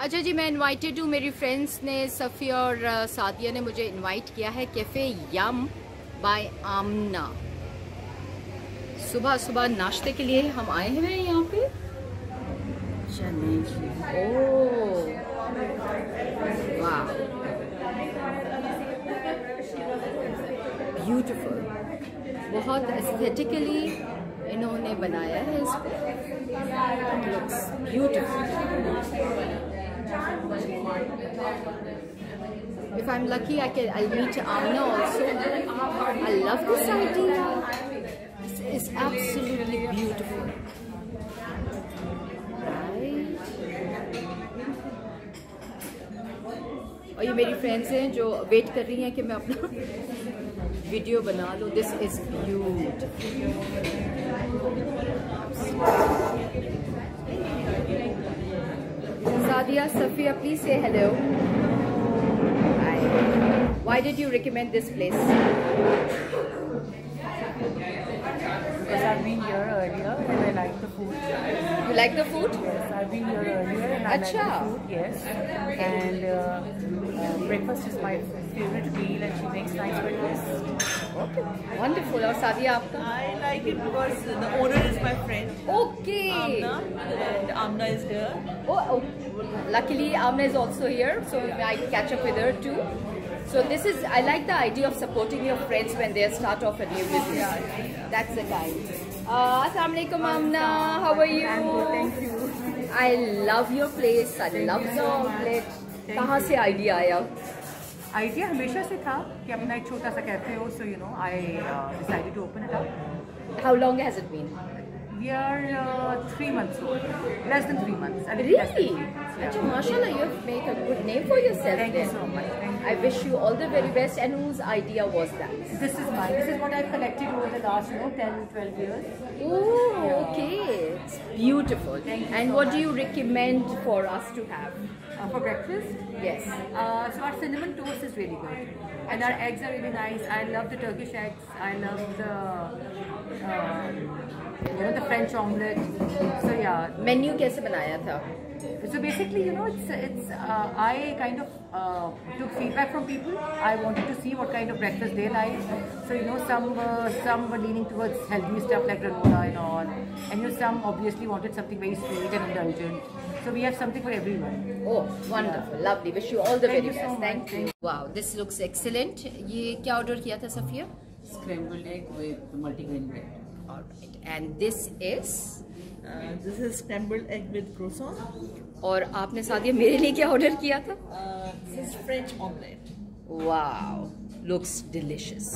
अच्छा जी, मैं इनवाइटेड हूँ। मेरी फ्रेंड्स ने, सफ़ी और सादिया ने मुझे इनवाइट किया है कैफ़े यम बाय आमना सुबह सुबह नाश्ते के लिए हम आए हैं यहाँ पे। ओह वाह। ब्यूटीफुल बहुत एस्थेटिकली इन्होंने बनाया है इसको। Beautiful If I'm lucky, I can. I'll meet Amna also. I love this idea. This is absolutely beautiful. और ये मेरी फ्रेंड्स हैं जो वेट कर रही हैं कि मैं अपना वीडियो बना लूँ this is beautiful Sadia Safia, please say hello. Hi. Why did you recommend this place? Because I've been here earlier and I like the food. You like the food? living uh, here, food, yes. And uh, uh, breakfast is my favorite meal and she makes nice breakfast. Okay. Wonderful. How's Sadia aapka? I like it because the owner is my friend. Okay. Amna and Amna is here. Oh, oh. luckily Amna is also here so. I catch up with her too. So this is, I like the idea of supporting your friends when they start off a new business. Yeah, yeah. That's the kind. Uh, Assalamualaikum Amna, how are you? I'm good, thank you. I love your place, I love you the so much. omelette. Thank कहाँ से idea आया idea हमेशा से था कि अपना एक छोटा सा कैफे हो so you know I decided to open it up How long has it been? We are three months old less than three months Really? Acha, mashallah, you have made a good name for yourself Thank you then. so much. Thank you. I wish you all the very best. And whose idea was that? This is mine. This is what I've collected over the last, you know, 10, 12 years. Oh, okay. It's beautiful. Thank you and so what do much. you recommend for us to have? Uh, for breakfast, Yes. Uh, so our cinnamon toast is really good, and our eggs are really nice. I love the Turkish eggs. I love the uh, you know the French omelette. So yeah. Menu कैसे बनाया था? So basically, you know, it's it's uh, I kind of uh, took feedback from people. I wanted to see what kind of breakfast they like. So you know, some were some were leaning towards healthy stuff like granola and all, and you know, some obviously wanted something very sweet and indulgent. So we have something for everyone. Oh, wonderful, lovely. Wish you all the Thank very you so best. much. Thank you. Wow, this looks excellent. ये क्या order किया था Safia? scrambled egg with multigrain bread. All right. And this is? और आपने साथ ये मेरे लिए क्या ऑर्डर किया था? French omelette wow looks delicious